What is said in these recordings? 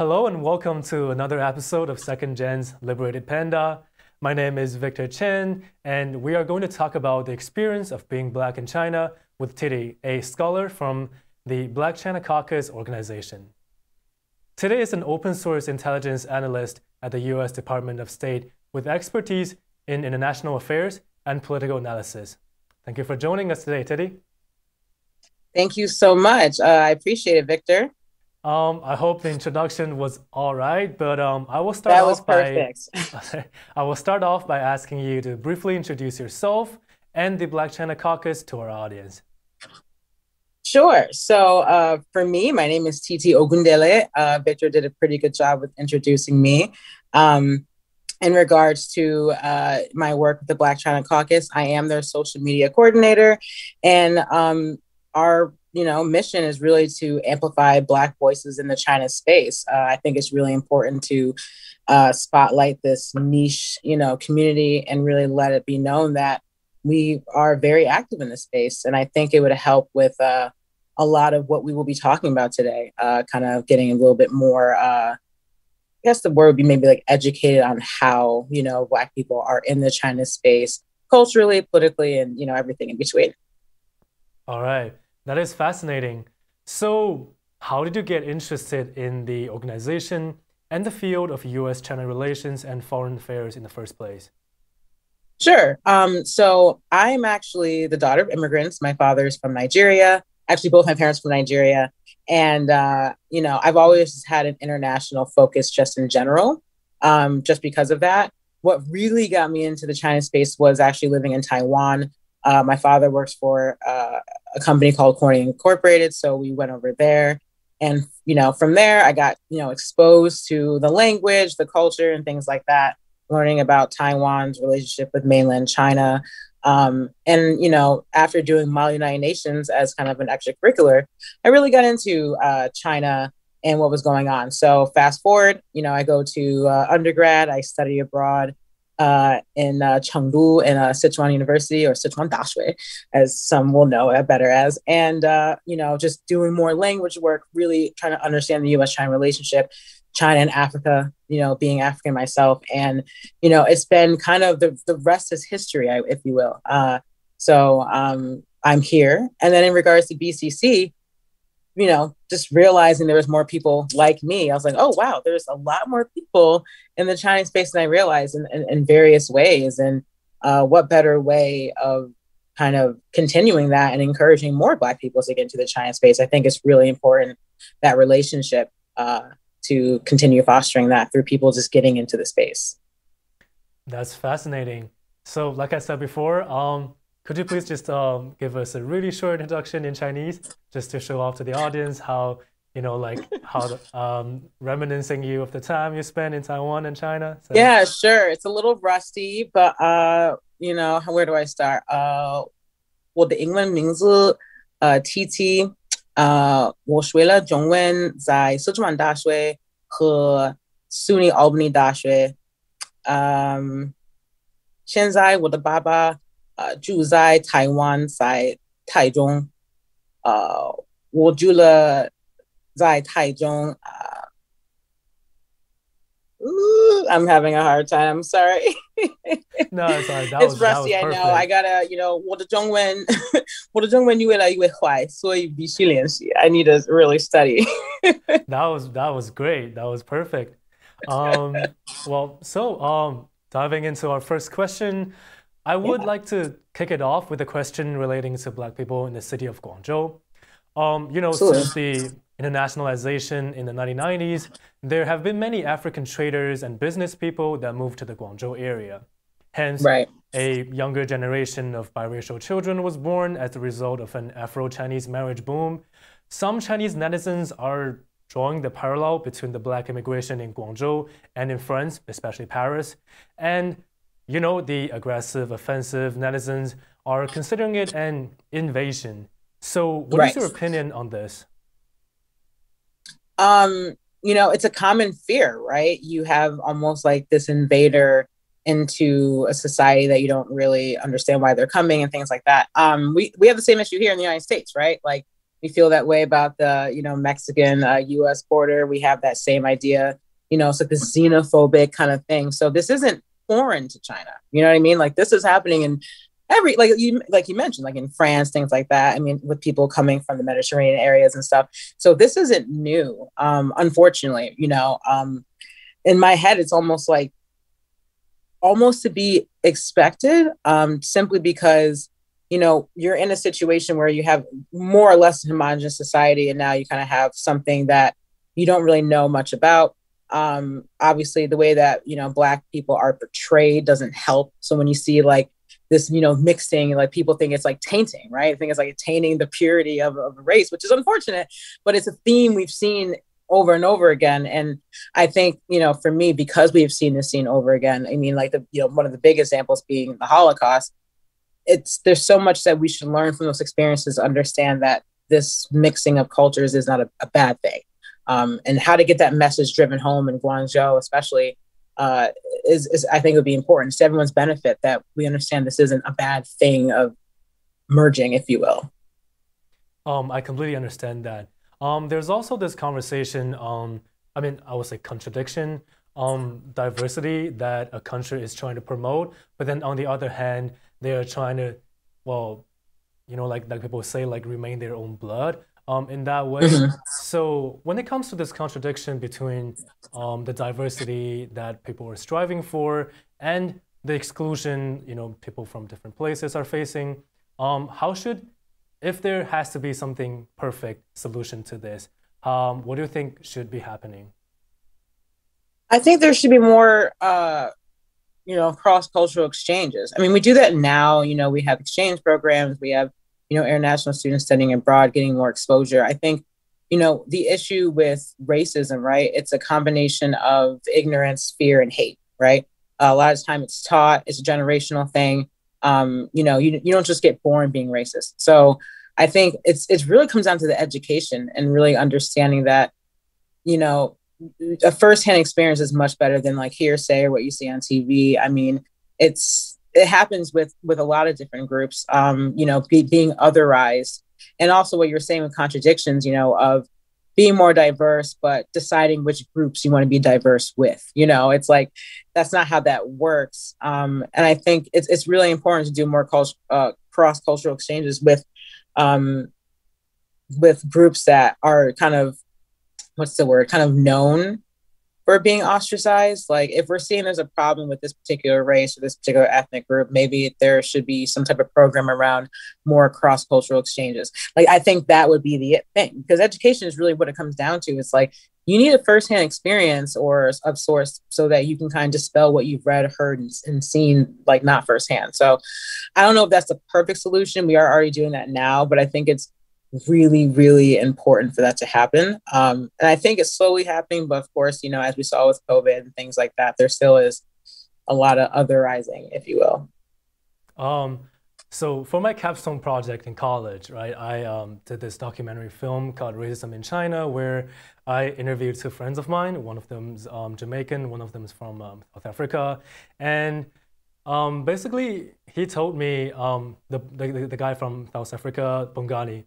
Hello and welcome to another episode of Second Gen's Liberated Panda. My name is Victor Chen, and we are going to talk about the experience of being black in China with Titi, a scholar from the Black China Caucus organization. Titi is an open source intelligence analyst at the US Department of State with expertise in international affairs and political analysis. Thank you for joining us today, Titi. Thank you so much. Uh, I appreciate it, Victor. Um, I hope the introduction was all right, but um, I will start that off by I will start off by asking you to briefly introduce yourself and the Black China Caucus to our audience. Sure. So uh, for me, my name is Titi Ogundele. Uh, Victor did a pretty good job with introducing me. Um, in regards to uh, my work with the Black China Caucus, I am their social media coordinator, and um, our you know mission is really to amplify black voices in the china space. Uh, i think it's really important to uh, spotlight this niche you know community and really let it be known that we are very active in the space. And i think it would help with uh, a lot of what we will be talking about today uh, kind of getting a little bit more uh, I guess the word would be maybe like educated on how you know black people are in the china space culturally politically and you know everything in between. All right that is fascinating. So, how did you get interested in the organization and the field of US China relations and foreign affairs in the first place? Sure. Um, so, I'm actually the daughter of immigrants. My father is from Nigeria. Actually, both my parents from Nigeria. And, uh, you know, I've always had an international focus just in general, um, just because of that. What really got me into the China space was actually living in Taiwan. Uh, my father works for uh, a company called Corning Incorporated. So we went over there. And, you know, from there, I got, you know, exposed to the language, the culture, and things like that, learning about Taiwan's relationship with mainland China. Um, and, you know, after doing Model United Nations as kind of an extracurricular, I really got into uh, China and what was going on. So fast forward, you know, I go to uh, undergrad, I study abroad uh, in uh, Chengdu in uh, Sichuan University or Sichuan Daxue, as some will know it better as. And, uh, you know, just doing more language work, really trying to understand the US China relationship, China and Africa, you know, being African myself. And, you know, it's been kind of the, the rest is history, if you will. Uh, so um, I'm here. And then in regards to BCC, you know, just realizing there was more people like me, I was like, oh, wow, there's a lot more people in the Chinese space than I realized in, in, in various ways. And uh, what better way of kind of continuing that and encouraging more Black people to get into the China space? I think it's really important that relationship uh, to continue fostering that through people just getting into the space. That's fascinating. So, like I said before, um, could you please just um, give us a really short introduction in Chinese, just to show off to the audience how you know, like how the, um, reminiscing you of the time you spent in Taiwan and China? So. Yeah, sure. It's a little rusty, but uh, you know, where do I start? Uh, 我的英文名字呃 T T，呃，我学了中文在四川大学和 SUNY Albany 大学。嗯，现在我的爸爸 呃，住在台湾，在台中。呃，我住了在台中。呃，Ooh, I'm having a hard time. I'm sorry. no, it's sorry. That it's was, rusty. I know. I gotta, you know, 我的中文，我的中文越来越坏，所以必须练习。I need to really study. that was that was great. That was perfect. Um, well, so um, diving into our first question. I would yeah. like to kick it off with a question relating to Black people in the city of Guangzhou. Um, you know, Absolutely. since the internationalization in the 1990s, there have been many African traders and business people that moved to the Guangzhou area. Hence, right. a younger generation of biracial children was born as a result of an Afro Chinese marriage boom. Some Chinese netizens are drawing the parallel between the black immigration in Guangzhou and in France, especially Paris. And you know, the aggressive, offensive netizens are considering it an invasion. So, what right. is your opinion on this? Um, you know, it's a common fear, right? You have almost like this invader into a society that you don't really understand why they're coming and things like that. Um, we we have the same issue here in the United States, right? Like we feel that way about the you know Mexican uh, U.S. border. We have that same idea. You know, it's like this xenophobic kind of thing. So this isn't foreign to China. You know what I mean? Like this is happening in every like you like you mentioned like in France things like that. I mean with people coming from the Mediterranean areas and stuff. So this isn't new. Um unfortunately, you know, um in my head it's almost like almost to be expected um simply because you know you're in a situation where you have more or less homogenous society and now you kind of have something that you don't really know much about um obviously the way that you know black people are portrayed doesn't help. So when you see like this you know mixing like people think it's like tainting right? I think it's like tainting the purity of, of a race which is unfortunate but it's a theme we've seen over and over again. And i think you know for me because we've seen this scene over again i mean like the you know one of the big examples being the holocaust it's there's so much that we should learn from those experiences understand that this mixing of cultures is not a, a bad thing um, and how to get that message driven home in guangzhou especially uh, is, is i think would be important to everyone's benefit that we understand this isn't a bad thing of merging if you will um, i completely understand that um, there's also this conversation on i mean i would say contradiction um, diversity that a country is trying to promote but then on the other hand they are trying to, well, you know, like like people say, like remain their own blood. Um, in that way. Mm-hmm. So when it comes to this contradiction between um, the diversity that people are striving for and the exclusion, you know, people from different places are facing, um, how should, if there has to be something perfect solution to this, um, what do you think should be happening? I think there should be more uh, you know, cross cultural exchanges. I mean, we do that now. You know, we have exchange programs, we have, you know, international students studying abroad, getting more exposure. I think, you know, the issue with racism, right? It's a combination of ignorance, fear, and hate, right? A lot of time it's taught, it's a generational thing. Um, you know, you, you don't just get born being racist. So I think it's it really comes down to the education and really understanding that, you know, a firsthand experience is much better than like hearsay or what you see on TV. I mean, it's it happens with with a lot of different groups. Um, you know, be, being otherized, and also what you're saying with contradictions. You know, of being more diverse, but deciding which groups you want to be diverse with. You know, it's like that's not how that works. Um, and I think it's it's really important to do more cult- uh, cross cultural exchanges with um, with groups that are kind of what's the word kind of known for being ostracized like if we're seeing there's a problem with this particular race or this particular ethnic group maybe there should be some type of program around more cross-cultural exchanges. Like i think that would be the thing because education is really what it comes down to. It's like you need a firsthand experience or of source so that you can kind of dispel what you've read heard and, and seen like not firsthand. So i don't know if that's the perfect solution. We are already doing that now but i think it's really, really important for that to happen. Um, and I think it's slowly happening, but of course, you know, as we saw with COVID and things like that, there still is a lot of otherizing, if you will. Um, so for my capstone project in college, right, I um, did this documentary film called Racism in China, where I interviewed two friends of mine. One of them's um, Jamaican, one of them's from um, South Africa, and um, basically he told me um, the, the the guy from South Africa, Bongani,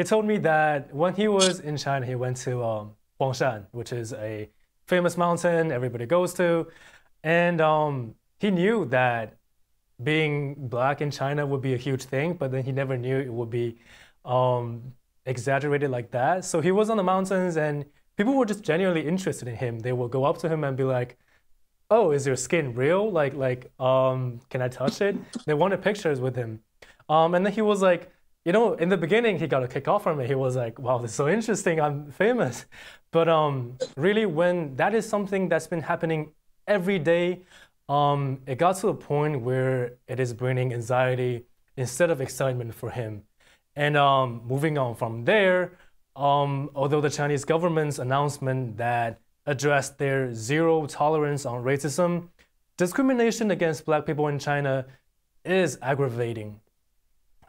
he told me that when he was in China, he went to um, Huangshan, which is a famous mountain everybody goes to, and um, he knew that being black in China would be a huge thing, but then he never knew it would be um, exaggerated like that. So he was on the mountains, and people were just genuinely interested in him. They would go up to him and be like, "Oh, is your skin real? Like, like, um, can I touch it?" They wanted pictures with him, um, and then he was like you know, in the beginning, he got a kick off from it. He was like, wow, this is so interesting. I'm famous. But um, really, when that is something that's been happening every day, um, it got to a point where it is bringing anxiety instead of excitement for him. And um, moving on from there, um, although the Chinese government's announcement that addressed their zero tolerance on racism, discrimination against black people in China is aggravating.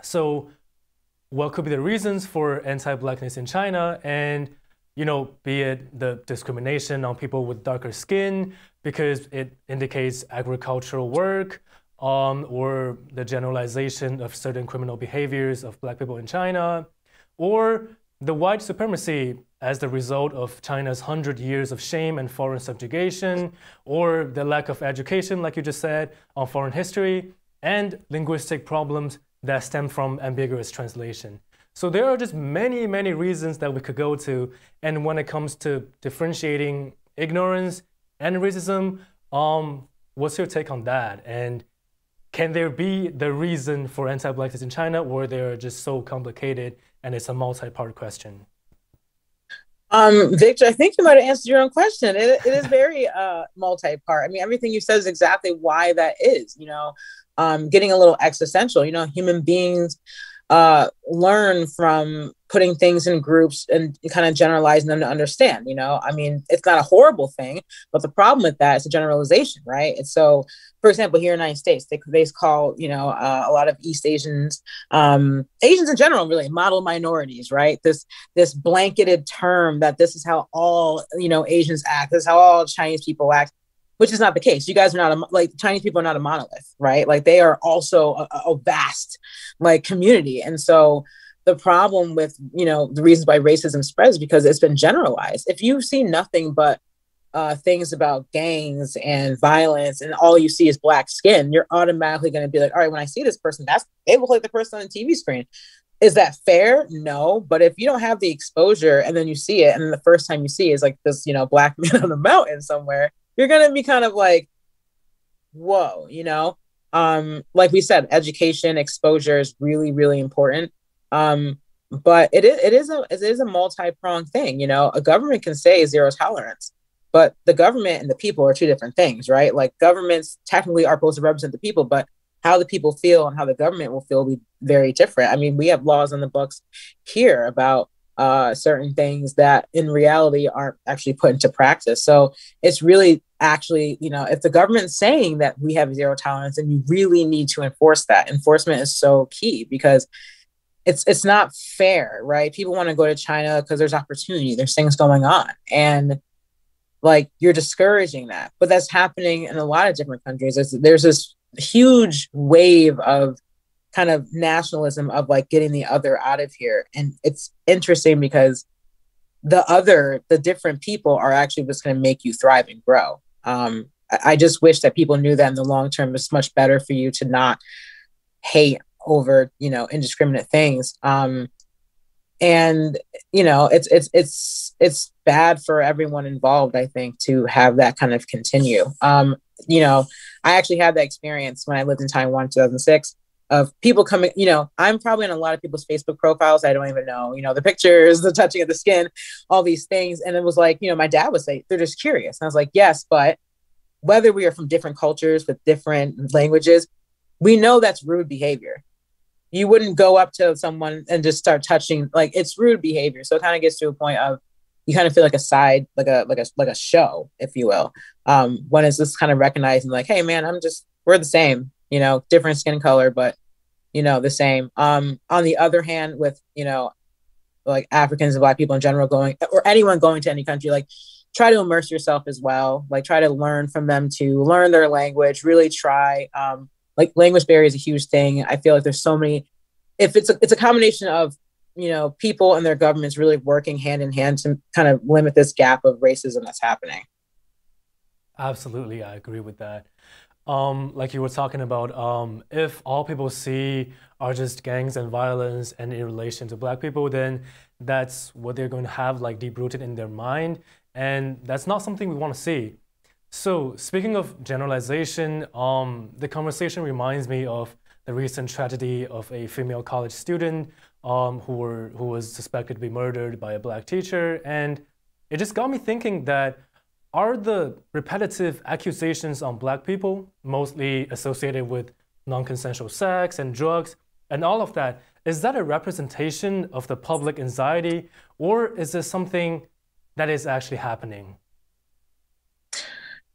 So what could be the reasons for anti-blackness in China and you know, be it the discrimination on people with darker skin because it indicates agricultural work, um, or the generalization of certain criminal behaviors of black people in China, or the white supremacy as the result of China's 100 years of shame and foreign subjugation, or the lack of education, like you just said, on foreign history, and linguistic problems that stem from ambiguous translation. So there are just many, many reasons that we could go to. And when it comes to differentiating ignorance and racism, um, what's your take on that? And can there be the reason for anti-blackness in China, or they're just so complicated and it's a multi-part question? Um, Victor, I think you might have answered your own question. It, it is very uh, multi-part. I mean, everything you said is exactly why that is. You know, um, getting a little existential. You know, human beings uh, learn from putting things in groups and kind of generalizing them to understand. You know, I mean, it's not a horrible thing, but the problem with that is a generalization, right? And so, for example, here in the United States, they, they call, you know, uh, a lot of East Asians, um, Asians in general, really model minorities, right? This this blanketed term that this is how all, you know, Asians act, this is how all Chinese people act which is not the case. You guys are not a, like Chinese people are not a monolith, right? Like they are also a, a vast like community, and so the problem with you know the reasons why racism spreads because it's been generalized. If you see nothing but uh, things about gangs and violence, and all you see is black skin, you're automatically going to be like, all right, when I see this person, that's they look like the person on the TV screen. Is that fair? No. But if you don't have the exposure and then you see it, and the first time you see is like this, you know, black man on the mountain somewhere, you're gonna be kind of like, whoa, you know. Um, like we said, education exposure is really, really important. Um, but it is it is a it is a multi-pronged thing, you know. A government can say zero tolerance, but the government and the people are two different things, right? Like governments technically are supposed to represent the people, but how the people feel and how the government will feel will be very different. I mean, we have laws on the books here about uh, certain things that in reality aren't actually put into practice. So it's really actually, you know, if the government's saying that we have zero tolerance, then you really need to enforce that. Enforcement is so key because it's it's not fair, right? People want to go to China because there's opportunity, there's things going on, and like you're discouraging that. But that's happening in a lot of different countries. There's, there's this huge wave of kind of nationalism of like getting the other out of here. And it's interesting because the other, the different people are actually what's going to make you thrive and grow. Um, I, I just wish that people knew that in the long term, it's much better for you to not hate over, you know, indiscriminate things. Um, and you know, it's it's it's it's bad for everyone involved. I think to have that kind of continue. Um, you know, I actually had that experience when I lived in Taiwan in 2006 of people coming, you know, I'm probably in a lot of people's Facebook profiles. I don't even know, you know, the pictures, the touching of the skin, all these things. And it was like, you know, my dad would say, they're just curious. And I was like, yes, but whether we are from different cultures with different languages, we know that's rude behavior. You wouldn't go up to someone and just start touching, like it's rude behavior. So it kind of gets to a point of you kind of feel like a side, like a like a like a show, if you will. Um, when it's just kind of recognizing like, hey man, I'm just we're the same, you know, different skin color, but you know, the same. Um, on the other hand, with, you know, like Africans and Black people in general going, or anyone going to any country, like try to immerse yourself as well. Like try to learn from them to learn their language, really try. Um, like language barrier is a huge thing. I feel like there's so many, if it's a, it's a combination of, you know, people and their governments really working hand in hand to kind of limit this gap of racism that's happening. Absolutely. I agree with that um, like you were talking about, um, if all people see are just gangs and violence and in relation to black people, then that's what they're going to have like deep rooted in their mind. And that's not something we want to see. So speaking of generalization, um, the conversation reminds me of the recent tragedy of a female college student um, who, were, who was suspected to be murdered by a black teacher. And it just got me thinking that are the repetitive accusations on black people, mostly associated with non consensual sex and drugs and all of that, is that a representation of the public anxiety or is this something that is actually happening?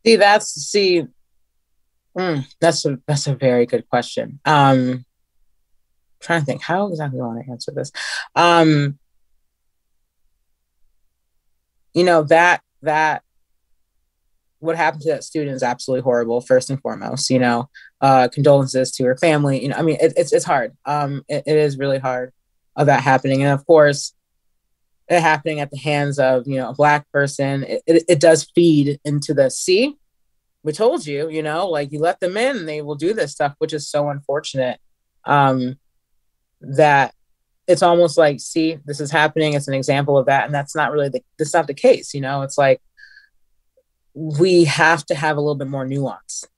See, that's see, mm, that's a that's a very good question. Um, trying to think how exactly I want to answer this. Um, you know that that what happened to that student is absolutely horrible first and foremost you know uh condolences to her family you know i mean it, it's it's hard. Um it, it is really hard of that happening. And of course it happening at the hands of you know a black person it, it, it does feed into the see we told you you know like you let them in they will do this stuff which is so unfortunate um that it's almost like see this is happening. It's an example of that and that's not really the that's not the case you know? It's like we have to have a little bit more nuance.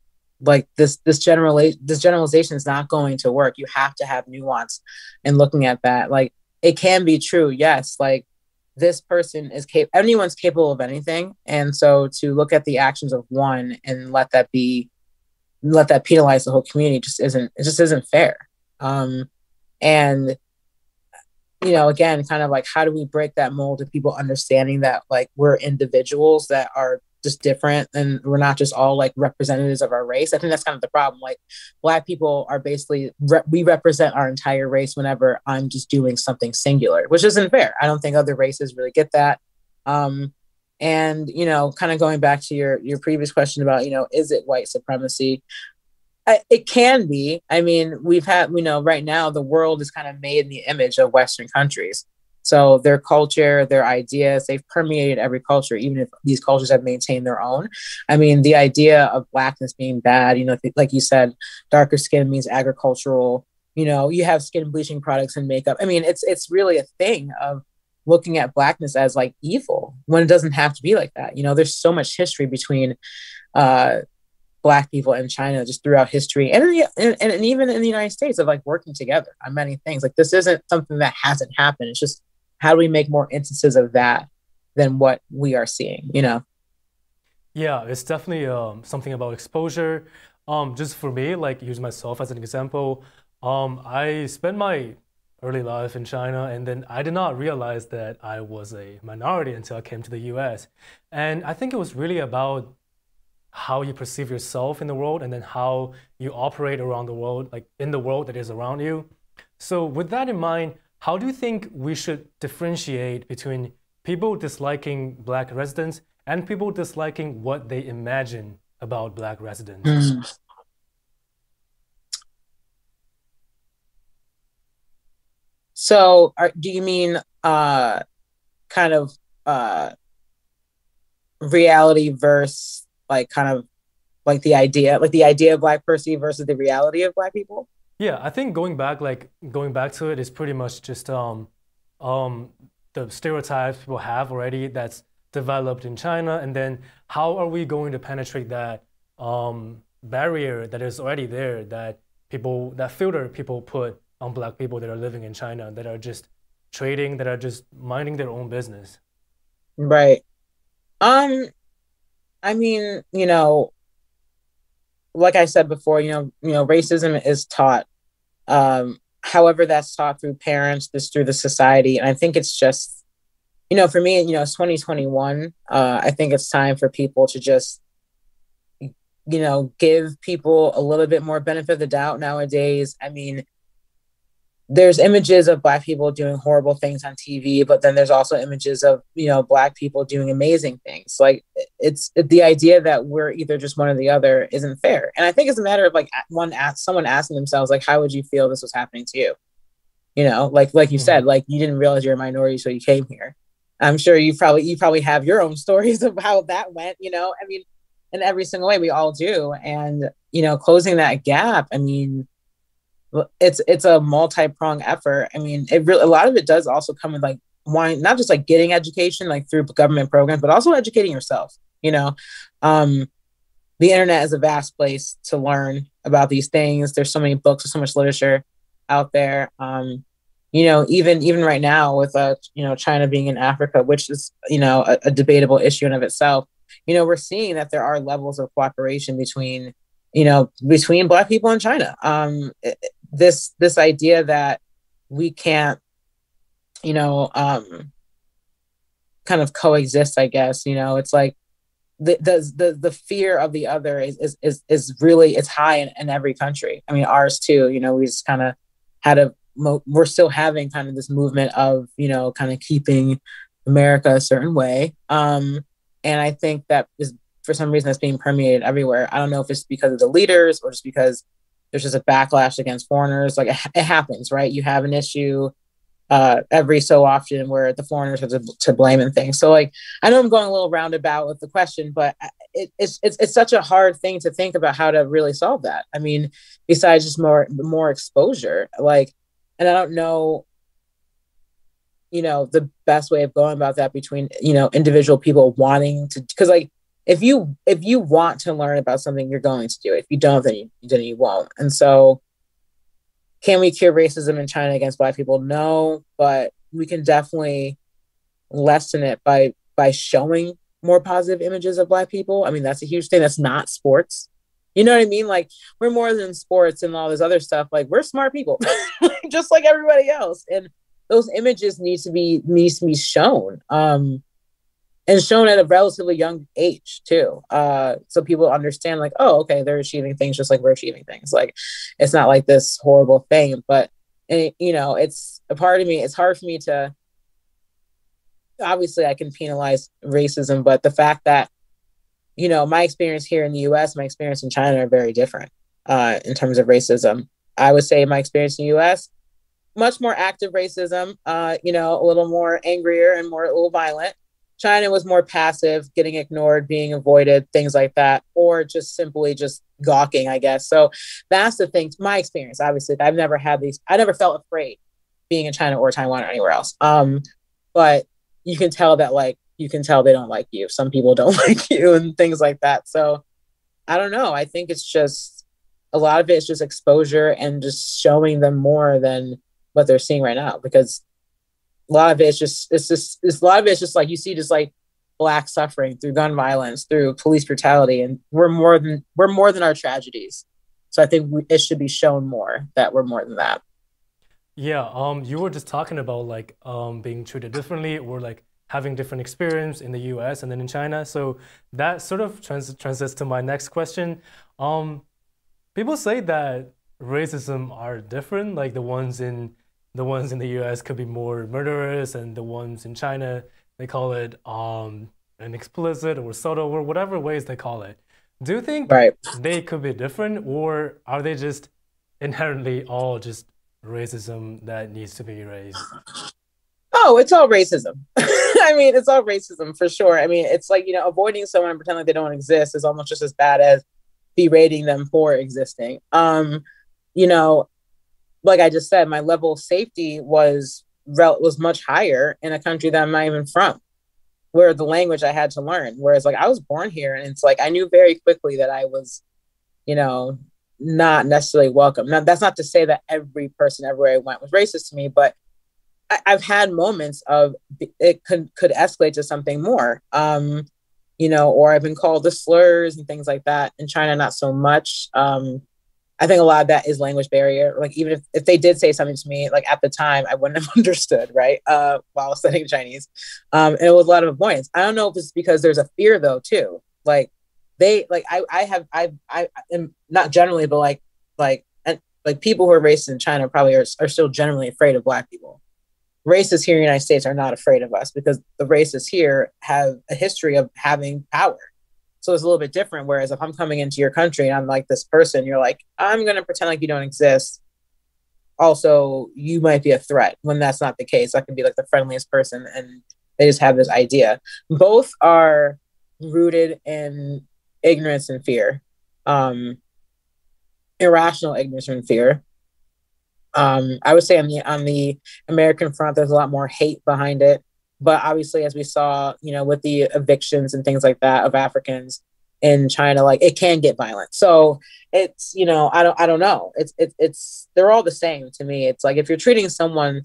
Like this this general this generalization is not going to work. You have to have nuance in looking at that. Like it can be true yes like this person is capable anyone's capable of anything. And so to look at the actions of one and let that be let that penalize the whole community just isn't it just isn't fair. Um and you know again kind of like how do we break that mold of people understanding that like we're individuals that are just different and we're not just all like representatives of our race. I think that's kind of the problem like black people are basically re- we represent our entire race whenever i'm just doing something singular which isn't fair. I don't think other races really get that. Um and you know kind of going back to your your previous question about you know is it white supremacy? I, it can be. I mean we've had you know right now the world is kind of made in the image of western countries so their culture, their ideas, they've permeated every culture, even if these cultures have maintained their own. I mean, the idea of blackness being bad, you know, like you said, darker skin means agricultural. You know, you have skin bleaching products and makeup. I mean, it's it's really a thing of looking at blackness as like evil when it doesn't have to be like that. You know, there's so much history between uh, black people in China just throughout history and, the, and, and even in the United States of like working together on many things. Like this isn't something that hasn't happened. It's just how do we make more instances of that than what we are seeing you know? Yeah it's definitely um, something about exposure. Um, just for me like use myself as an example. Um, i spent my early life in china and then i did not realize that i was a minority until i came to the us and i think it was really about how you perceive yourself in the world and then how you operate around the world like in the world that is around you. So with that in mind how do you think we should differentiate between people disliking black residents and people disliking what they imagine about black residents? Mm. So, are, do you mean uh, kind of uh, reality versus like kind of like the idea, like the idea of black person versus the reality of black people? Yeah, I think going back, like going back to it is pretty much just um, um, the stereotypes people have already that's developed in China, and then how are we going to penetrate that um, barrier that is already there that people that filter people put on black people that are living in China that are just trading that are just minding their own business. Right. Um, I mean, you know, like I said before, you know, you know, racism is taught. Um, however, that's taught through parents, this through the society, and I think it's just, you know, for me, you know, it's 2021. Uh, I think it's time for people to just, you know, give people a little bit more benefit of the doubt nowadays. I mean, there's images of black people doing horrible things on TV, but then there's also images of you know black people doing amazing things. Like it's the idea that we're either just one or the other isn't fair. And I think it's a matter of like one ask someone asking themselves like, how would you feel this was happening to you? You know, like like you mm-hmm. said, like you didn't realize you're a minority, so you came here. I'm sure you probably you probably have your own stories of how that went. You know, I mean, in every single way, we all do. And you know, closing that gap. I mean it's it's a multi-pronged effort. I mean, it really a lot of it does also come with like wanting not just like getting education like through government programs, but also educating yourself. You know, um, the internet is a vast place to learn about these things. There's so many books, so much literature out there. Um, you know, even even right now with uh, you know, China being in Africa, which is you know a, a debatable issue in of itself. You know, we're seeing that there are levels of cooperation between you know between Black people in China. Um, this this idea that we can't you know um kind of coexist i guess you know it's like the the the, the fear of the other is is is, is really it's high in, in every country. I mean ours too you know we just kind of had a we're still having kind of this movement of you know kind of keeping america a certain way. Um and i think that is for some reason that's being permeated everywhere. I don't know if it's because of the leaders or just because there's just a backlash against foreigners. Like it, it happens, right? You have an issue, uh, every so often where the foreigners are to, to, blame and things. So like I know I'm going a little roundabout with the question, but it, it's it's it's such a hard thing to think about how to really solve that. I mean, besides just more more exposure, like, and I don't know, you know, the best way of going about that between you know individual people wanting to because like if you if you want to learn about something, you're going to do it. If you don't, then you then you won't. And so can we cure racism in China against black people? No, but we can definitely lessen it by by showing more positive images of black people. I mean, that's a huge thing. That's not sports. You know what I mean? Like we're more than sports and all this other stuff. Like we're smart people, just like everybody else. And those images need to be needs to be shown. Um, and shown at a relatively young age too. Uh, so people understand like oh okay they're achieving things just like we're achieving things. Like it's not like this horrible thing but and you know it's a part of me it's hard for me to obviously i can penalize racism but the fact that you know my experience here in the us my experience in china are very different uh, in terms of racism. I would say my experience in the us much more active racism uh, you know a little more angrier and more a little violent China was more passive, getting ignored, being avoided, things like that, or just simply just gawking, I guess. So that's the thing. My experience, obviously, I've never had these. I never felt afraid being in China or Taiwan or anywhere else. Um, but you can tell that, like, you can tell they don't like you. Some people don't like you, and things like that. So I don't know. I think it's just a lot of it is just exposure and just showing them more than what they're seeing right now because a lot of it's just it's just it's a lot of it's just like you see just like black suffering through gun violence through police brutality and we're more than we're more than our tragedies. So i think we, it should be shown more that we're more than that. Yeah um you were just talking about like um being treated differently or like having different experience in the us and then in china. So that sort of trans- transits to my next question. Um people say that racism are different like the ones in the ones in the US could be more murderous, and the ones in China, they call it um, an explicit or subtle or whatever ways they call it. Do you think right. they could be different, or are they just inherently all just racism that needs to be erased? Oh, it's all racism. I mean, it's all racism for sure. I mean, it's like, you know, avoiding someone and pretending like they don't exist is almost just as bad as berating them for existing. Um, you know, like I just said, my level of safety was was much higher in a country that I'm not even from, where the language I had to learn. Whereas like I was born here, and it's like I knew very quickly that I was, you know, not necessarily welcome. Now that's not to say that every person everywhere I went was racist to me, but I, have had moments of it could could escalate to something more. Um, you know, or I've been called the slurs and things like that. In China, not so much. Um, I think a lot of that is language barrier. Like even if, if they did say something to me, like at the time, I wouldn't have understood, right? Uh, while studying Chinese. Um, and it was a lot of avoidance. I don't know if it's because there's a fear though, too. Like they like I I have I I am not generally, but like like and like people who are racist in China probably are, are still generally afraid of black people. Racists here in the United States are not afraid of us because the racists here have a history of having power so it's a little bit different. Whereas if I'm coming into your country and I'm like this person, you're like, I'm going to pretend like you don't exist. Also, you might be a threat when that's not the case. I can be like the friendliest person and they just have this idea. Both are rooted in ignorance and fear, um, irrational ignorance and fear. Um, I would say on the on the American front, there's a lot more hate behind it. But obviously, as we saw, you know, with the evictions and things like that of Africans in China, like it can get violent. So it's, you know, I don't, I don't know. It's, it's, it's, they're all the same to me. It's like if you're treating someone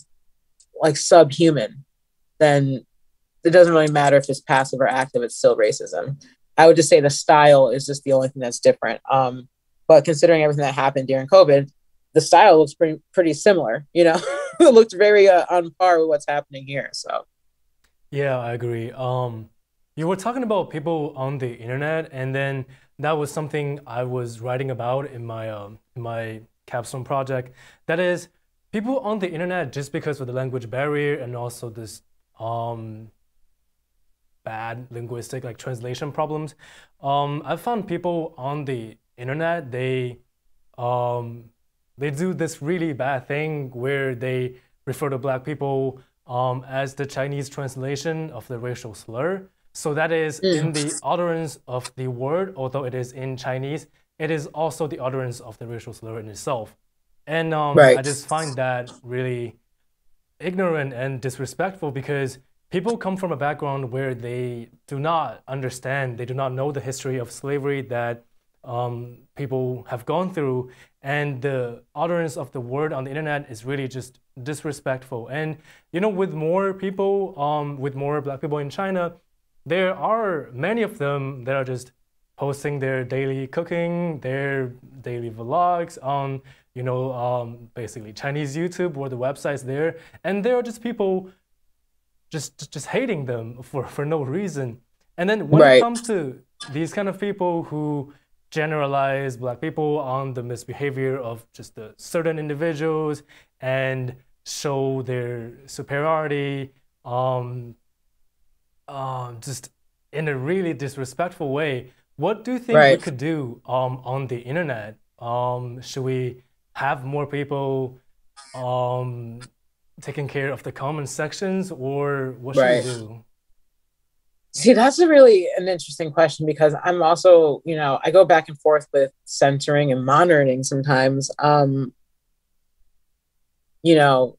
like subhuman, then it doesn't really matter if it's passive or active. It's still racism. I would just say the style is just the only thing that's different. Um, but considering everything that happened during COVID, the style looks pretty pretty similar. You know, it looked very uh, on par with what's happening here. So yeah, I agree. Um, you were talking about people on the internet, and then that was something I was writing about in my um, my capstone project. That is, people on the internet just because of the language barrier and also this um, bad linguistic like translation problems. Um, I found people on the internet they um, they do this really bad thing where they refer to black people um, as the Chinese translation of the racial slur. So that is mm. in the utterance of the word, although it is in Chinese, it is also the utterance of the racial slur in itself. And um, right. I just find that really ignorant and disrespectful because people come from a background where they do not understand, they do not know the history of slavery that um, people have gone through. And the utterance of the word on the internet is really just disrespectful. And, you know, with more people, um, with more black people in China, there are many of them that are just posting their daily cooking, their daily vlogs on, you know, um, basically Chinese YouTube or the websites there. And there are just people just just hating them for, for no reason. And then when right. it comes to these kind of people who generalize black people on the misbehavior of just the certain individuals and show their superiority um, um, just in a really disrespectful way. What do you think right. we could do um, on the internet? Um, should we have more people um, taking care of the comment sections, or what should right. we do? See, that's a really an interesting question because I'm also, you know, I go back and forth with censoring and monitoring sometimes. Um, you know,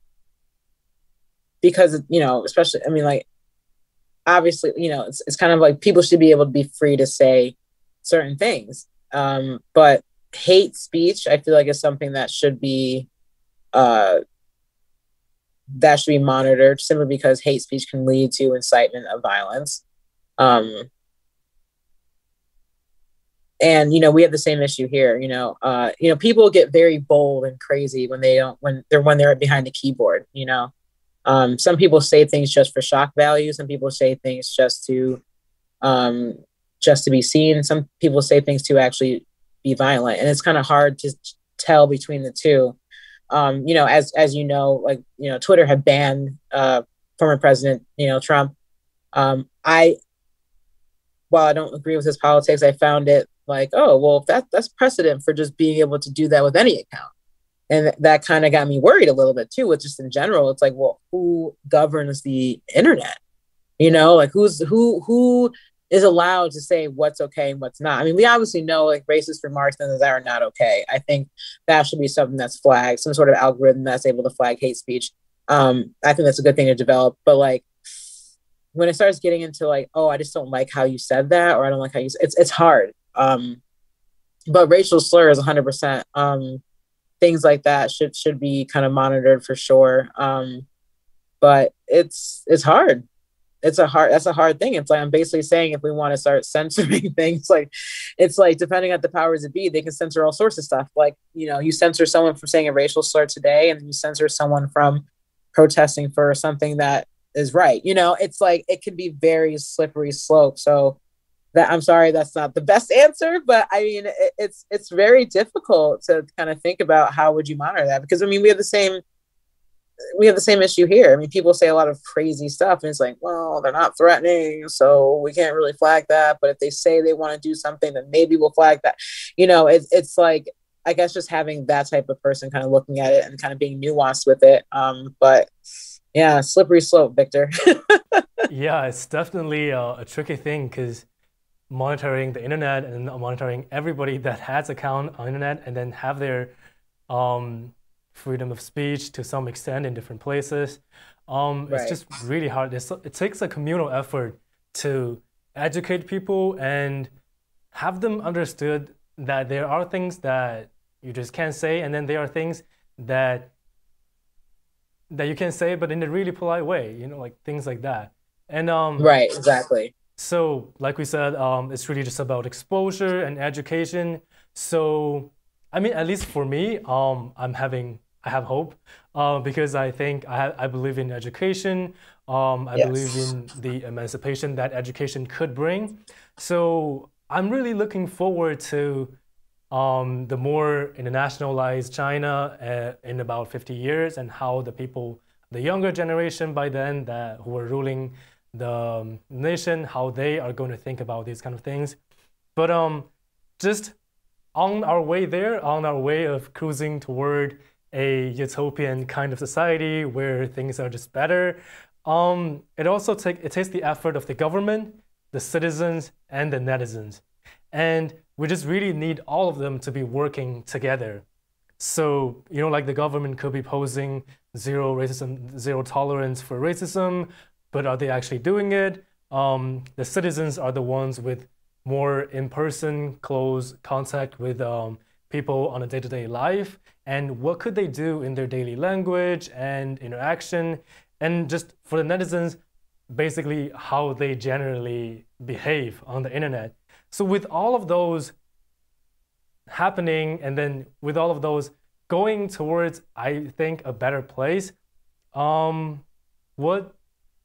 because you know, especially, I mean, like obviously, you know, it's, it's kind of like people should be able to be free to say certain things. Um, but hate speech, I feel like is something that should be uh, that should be monitored simply because hate speech can lead to incitement of violence. Um, and you know we have the same issue here you know uh you know people get very bold and crazy when they don't when they're when they're behind the keyboard you know um, some people say things just for shock value. Some people say things just to um, just to be seen. Some people say things to actually be violent, and it's kind of hard to tell between the two. Um, you know, as as you know, like you know, Twitter had banned uh, former President you know Trump. Um, I, while I don't agree with his politics, I found it like, oh well, that that's precedent for just being able to do that with any account. And that kind of got me worried a little bit too with just in general it's like well who governs the internet? You know like who's who who is allowed to say what's okay and what's not? I mean we obviously know like racist remarks and that are not okay. I think that should be something that's flagged some sort of algorithm that's able to flag hate speech. Um i think that's a good thing to develop but like when it starts getting into like oh i just don't like how you said that or i don't like how you it's it's hard um but racial slur is 100% um things like that should should be kind of monitored for sure. Um, but it's it's hard. It's a hard that's a hard thing. It's like I'm basically saying if we want to start censoring things, like it's like depending on the powers that be, they can censor all sorts of stuff. Like you know, you censor someone from saying a racial slur today, and you censor someone from protesting for something that is right. You know, it's like it can be very slippery slope. So that I'm sorry that's not the best answer, but I mean it, it's it's very difficult to kind of think about how would you monitor that because I mean we have the same we have the same issue here. I mean people say a lot of crazy stuff and it's like, well, they're not threatening, so we can't really flag that, but if they say they want to do something then maybe we'll flag that. You know, it's it's like I guess just having that type of person kind of looking at it and kind of being nuanced with it. Um, but yeah, slippery slope, Victor. yeah, it's definitely a, a tricky thing because monitoring the internet and monitoring everybody that has account on internet and then have their um, freedom of speech to some extent in different places. Um, right. It's just really hard. It's, it takes a communal effort to educate people and have them understood that there are things that you just can't say, and then there are things that that you can say, but in a really polite way. You know, like things like that. And um, right, exactly. So, like we said, um, it's really just about exposure and education. So, I mean, at least for me, um, I'm having, I have hope uh, because I think I, I believe in education. Um, I yes. believe in the emancipation that education could bring. So, I'm really looking forward to um, the more internationalized China uh, in about 50 years and how the people, the younger generation by then that who are ruling the um, nation, how they are going to think about these kind of things. But um, just on our way there, on our way of cruising toward a utopian kind of society where things are just better. Um, it also take it takes the effort of the government, the citizens, and the netizens, and we just really need all of them to be working together. So you know, like the government could be posing zero racism, zero tolerance for racism, but are they actually doing it? Um, the citizens are the ones with more in-person, close contact with um, people on a day-to-day life, and what could they do in their daily language and interaction and just for the netizens basically how they generally behave on the internet so with all of those happening and then with all of those going towards i think a better place um, what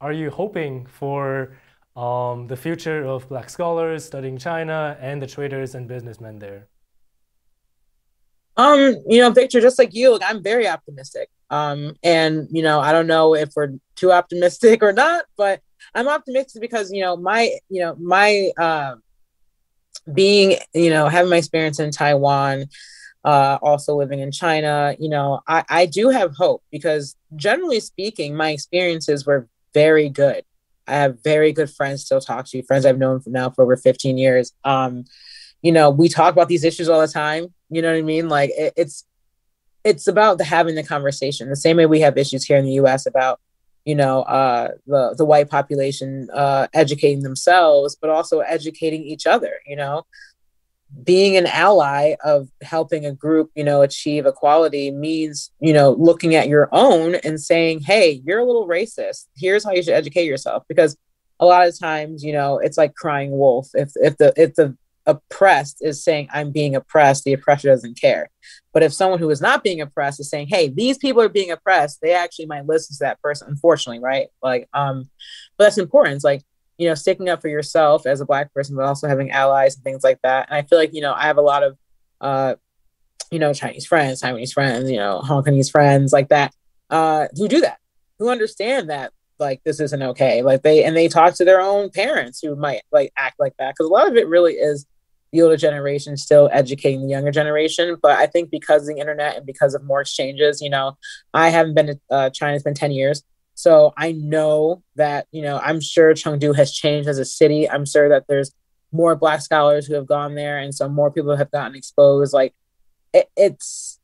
are you hoping for um, the future of black scholars studying china and the traders and businessmen there um, you know, Victor, just like you, I'm very optimistic. Um, and you know, I don't know if we're too optimistic or not, but I'm optimistic because you know my, you know, my uh, being, you know, having my experience in Taiwan, uh, also living in China, you know, I, I do have hope because generally speaking, my experiences were very good. I have very good friends still talk to, you, friends I've known for now for over 15 years. Um, you know, we talk about these issues all the time. You know what I mean? Like it, it's it's about the having the conversation. The same way we have issues here in the U.S. about you know uh, the the white population uh, educating themselves, but also educating each other. You know, being an ally of helping a group, you know, achieve equality means you know looking at your own and saying, "Hey, you're a little racist. Here's how you should educate yourself." Because a lot of times, you know, it's like crying wolf. If if the if the oppressed is saying i'm being oppressed. The oppressor doesn't care. But if someone who is not being oppressed is saying hey these people are being oppressed they actually might listen to that person unfortunately right? Like um but that's important it's like you know sticking up for yourself as a black person but also having allies and things like that. And i feel like you know i have a lot of uh you know chinese friends taiwanese friends you know hong kongese friends like that uh who do that who understand that like this isn't okay. Like they and they talk to their own parents who might like act like that because a lot of it really is the older generation still educating the younger generation. But i think because of the internet and because of more exchanges you know i haven't been to uh, china it's been 10 years. So i know that you know i'm sure chengdu has changed as a city. I'm sure that there's more black scholars who have gone there and so more people have gotten exposed. Like it, it's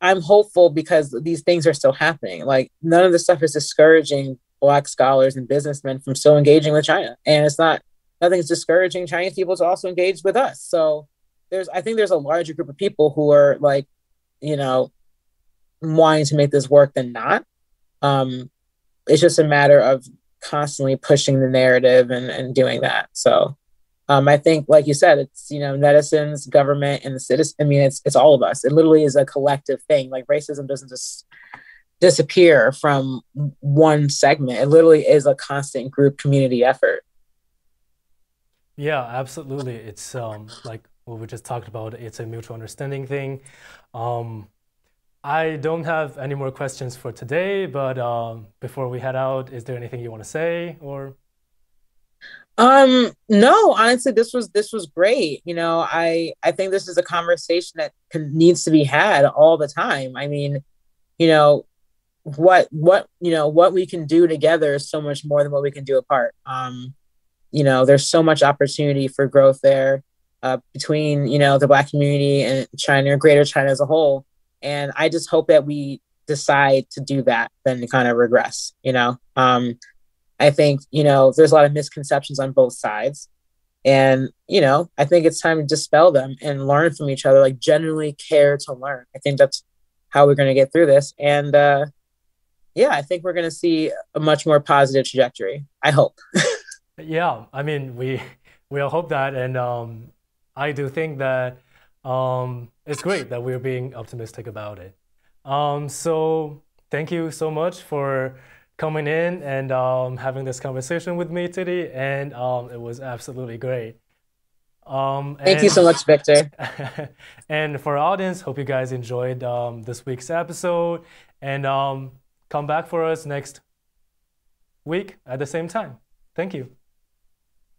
i'm hopeful because these things are still happening. Like none of this stuff is discouraging black scholars and businessmen from still engaging with china and it's not nothing's discouraging Chinese people to also engage with us. So there's I think there's a larger group of people who are like, you know, wanting to make this work than not. Um, it's just a matter of constantly pushing the narrative and, and doing that. So um, I think, like you said, it's you know, netizens, government, and the citizen. I mean, it's it's all of us. It literally is a collective thing. Like racism doesn't just disappear from one segment. It literally is a constant group community effort. Yeah, absolutely. It's um, like what we just talked about. It's a mutual understanding thing. Um, I don't have any more questions for today, but um, before we head out, is there anything you want to say or? Um, no, honestly, this was this was great. You know, I I think this is a conversation that can, needs to be had all the time. I mean, you know, what what you know what we can do together is so much more than what we can do apart. Um, you know, there's so much opportunity for growth there uh, between, you know, the Black community and China, or greater China as a whole. And I just hope that we decide to do that than to kind of regress, you know. Um, I think, you know, there's a lot of misconceptions on both sides. And, you know, I think it's time to dispel them and learn from each other, like genuinely care to learn. I think that's how we're going to get through this. And uh, yeah, I think we're going to see a much more positive trajectory. I hope. Yeah, I mean, we we all hope that, and um, I do think that um, it's great that we're being optimistic about it. Um, so thank you so much for coming in and um, having this conversation with me today, and um, it was absolutely great. Um, Thank you so much, Victor. and for our audience, hope you guys enjoyed um, this week's episode, and um, come back for us next week at the same time. Thank you.